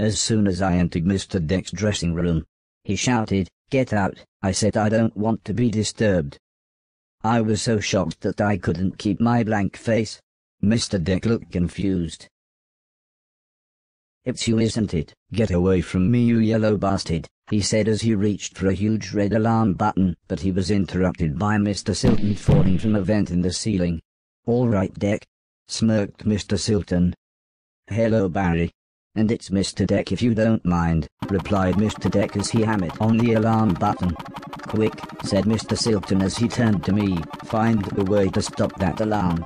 As soon as I entered Mr. Deck's dressing room, he shouted, Get out, I said I don't want to be disturbed. I was so shocked that I couldn't keep my blank face. Mr. Deck looked confused. It's you isn't it? Get away from me you yellow bastard, he said as he reached for a huge red alarm button, but he was interrupted by Mr. Silton falling from a vent in the ceiling. All right Deck, smirked Mr. Silton. Hello Barry. And it's Mr. Deck if you don't mind, replied Mr. Deck as he hammered on the alarm button. Quick, said Mr. Silton as he turned to me, find a way to stop that alarm.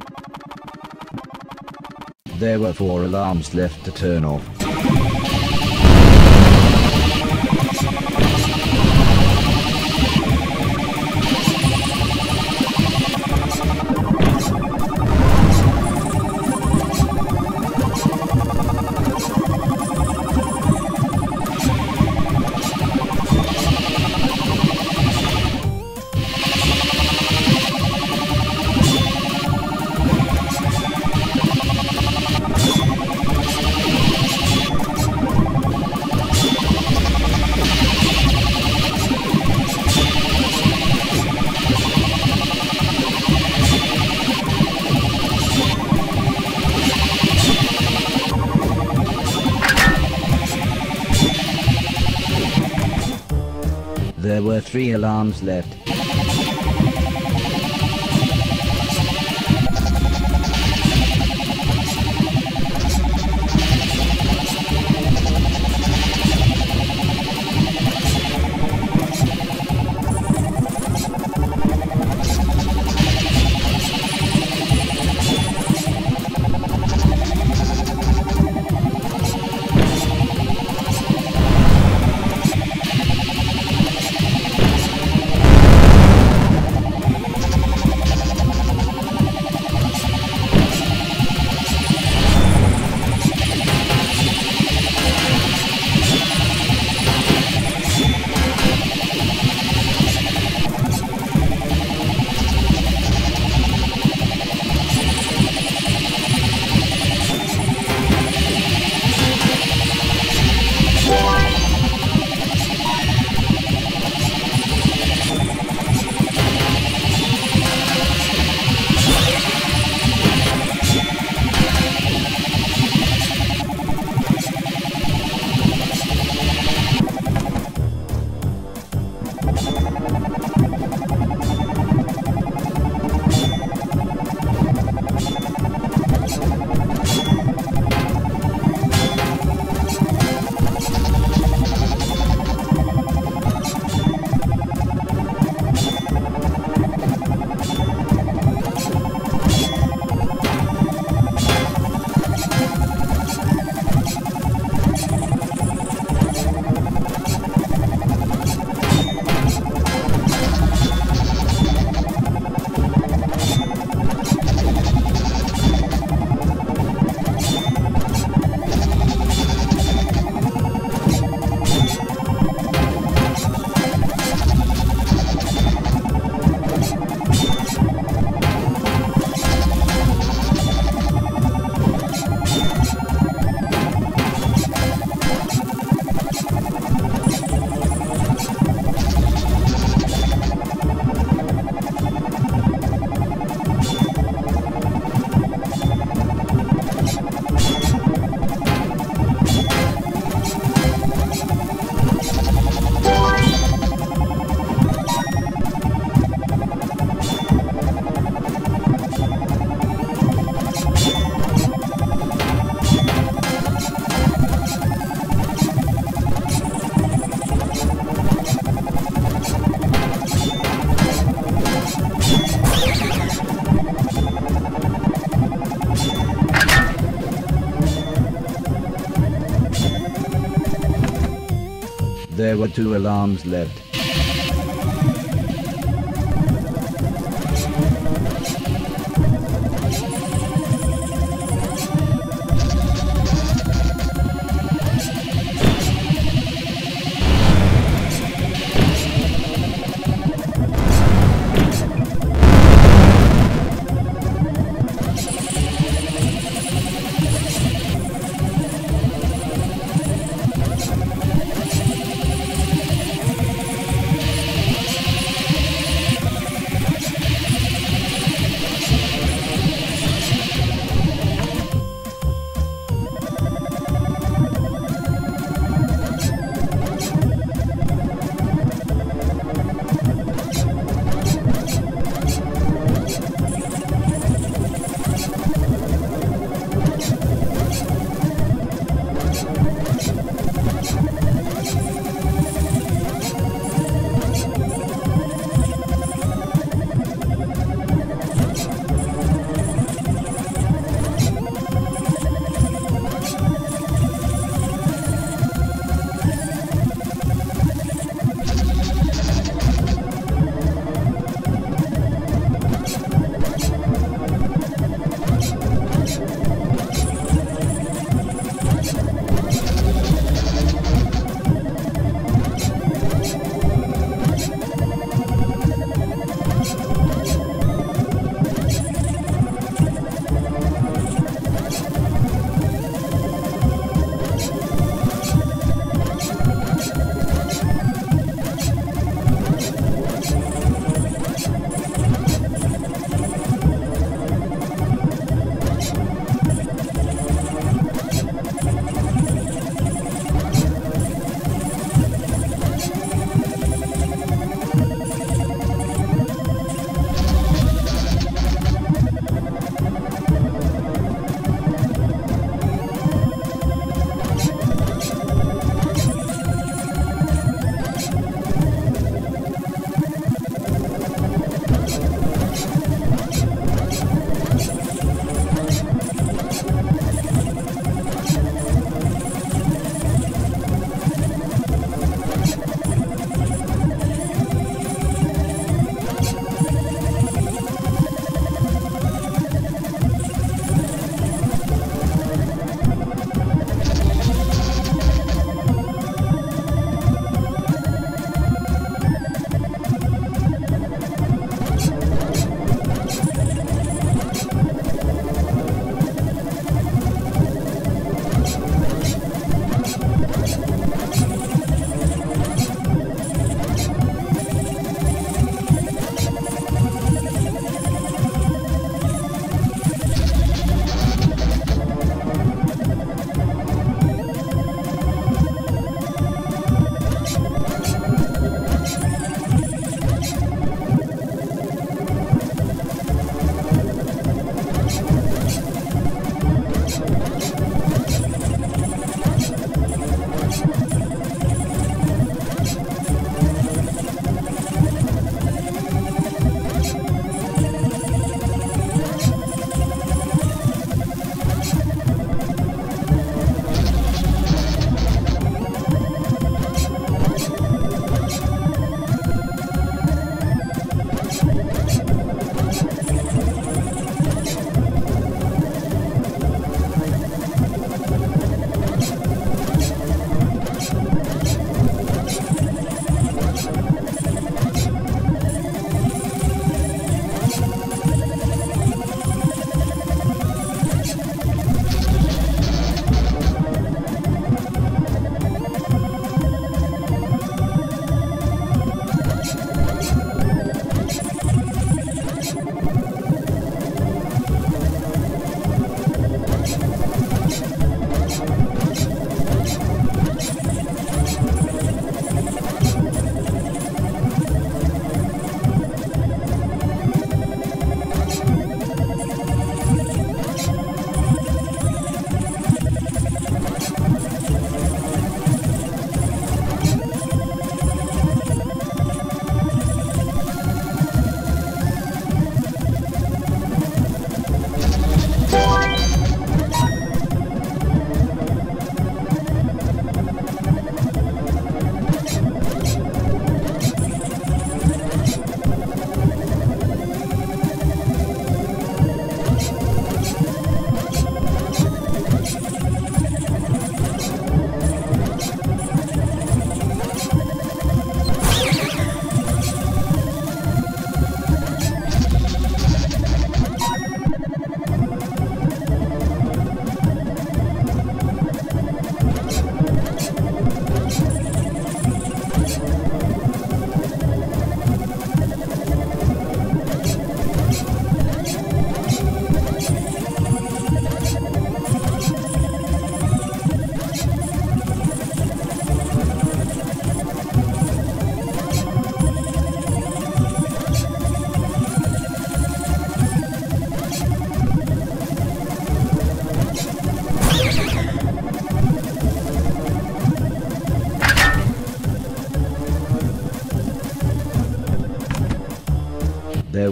There were four alarms left to turn off. There were three alarms left. There were two alarms left.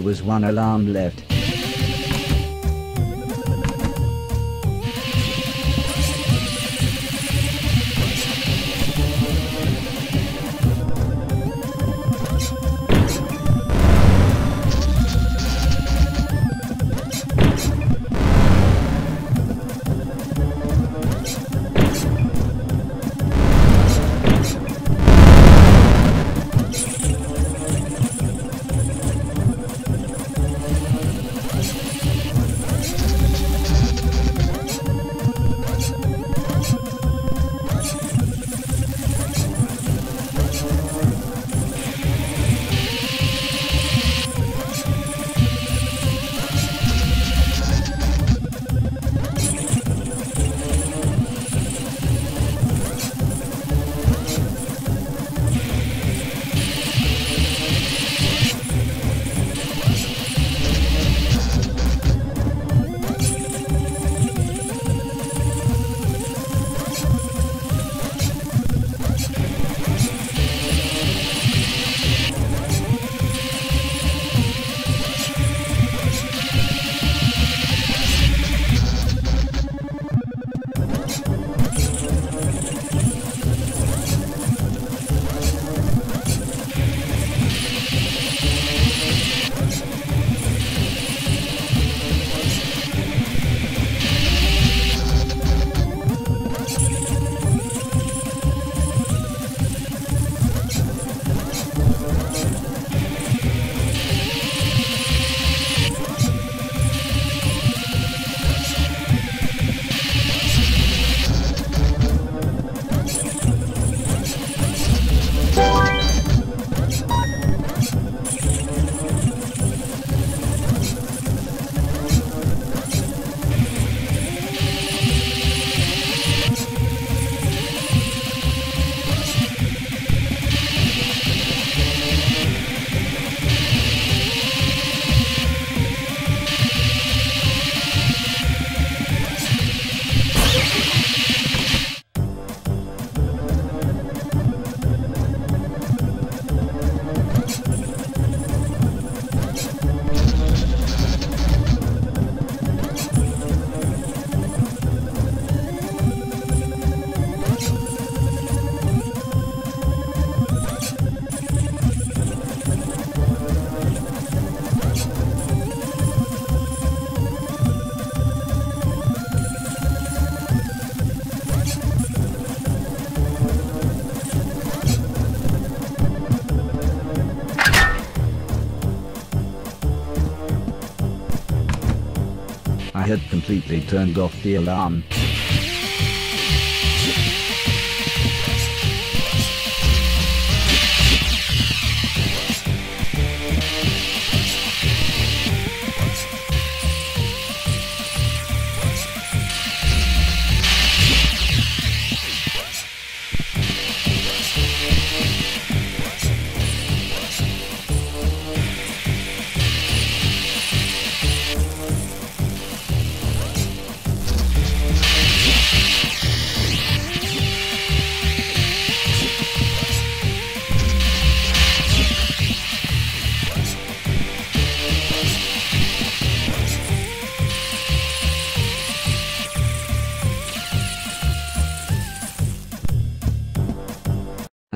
Was one alarm left. Completely turned off the alarm.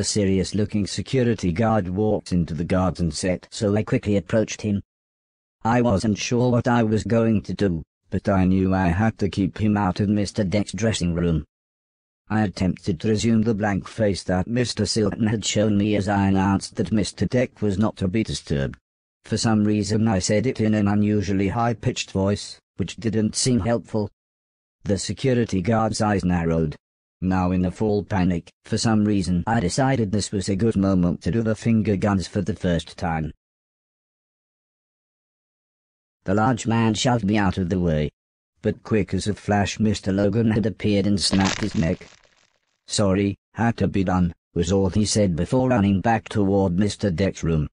A serious looking security guard walked into the garden set, so I quickly approached him. I wasn't sure what I was going to do, but I knew I had to keep him out of Mr. Deck's dressing room. I attempted to resume the blank face that Mr. Silton had shown me as I announced that Mr. Deck was not to be disturbed. For some reason I said it in an unusually high-pitched voice, which didn't seem helpful. The security guard's eyes narrowed. Now in a full panic, for some reason I decided this was a good moment to do the finger guns for the first time. The large man shoved me out of the way. But quick as a flash Mr. Logan had appeared and snapped his neck. Sorry, had to be done, was all he said before running back toward Mr. Deck's room.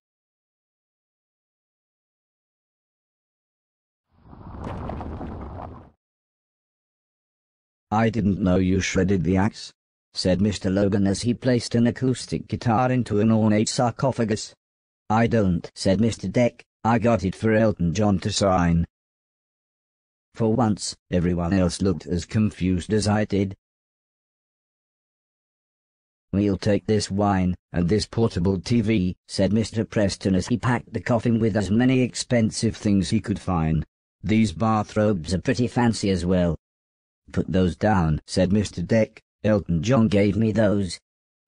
I didn't know you shredded the axe, said Mr. Logan as he placed an acoustic guitar into an ornate sarcophagus. I don't, said Mr. Deck, I got it for Elton John to sign. For once, everyone else looked as confused as I did. We'll take this wine, and this portable TV, said Mr. Preston as he packed the coffin with as many expensive things he could find. These bathrobes are pretty fancy as well. Put those down, said Mr. Deck. Elton John gave me those.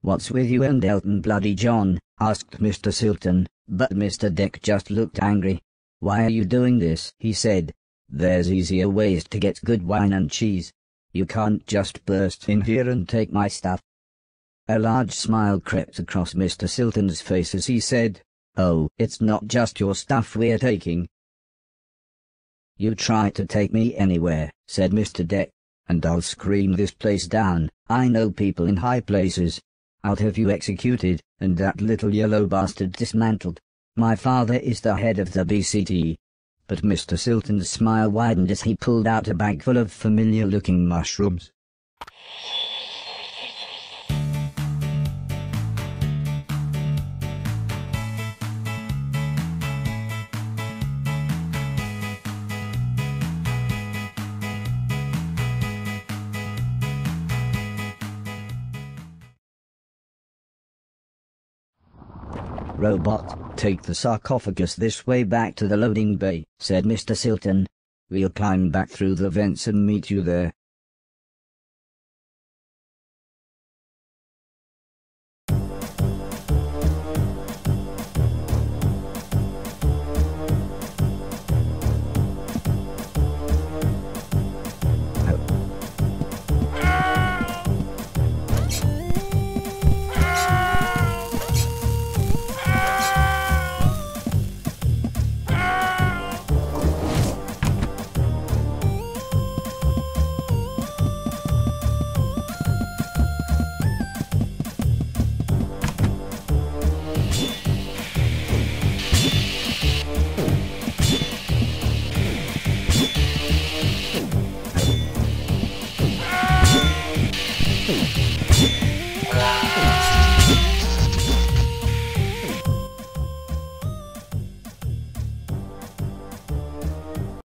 What's with you and Elton Bloody John? asked Mr. Silton, but Mr. Deck just looked angry. Why are you doing this? he said. There's easier ways to get good wine and cheese. You can't just burst in here and take my stuff. A large smile crept across Mr. Silton's face as he said, Oh, it's not just your stuff we're taking. You try to take me anywhere, said Mr. Deck, and I'll scream this place down. I know people in high places. I'll have you executed, and that little yellow bastard dismantled. My father is the head of the BCT. But Mr. Silton's smile widened as he pulled out a bag full of familiar-looking mushrooms. Robot, take the sarcophagus this way back to the loading bay, said Mr. Silton. We'll climb back through the vents and meet you there.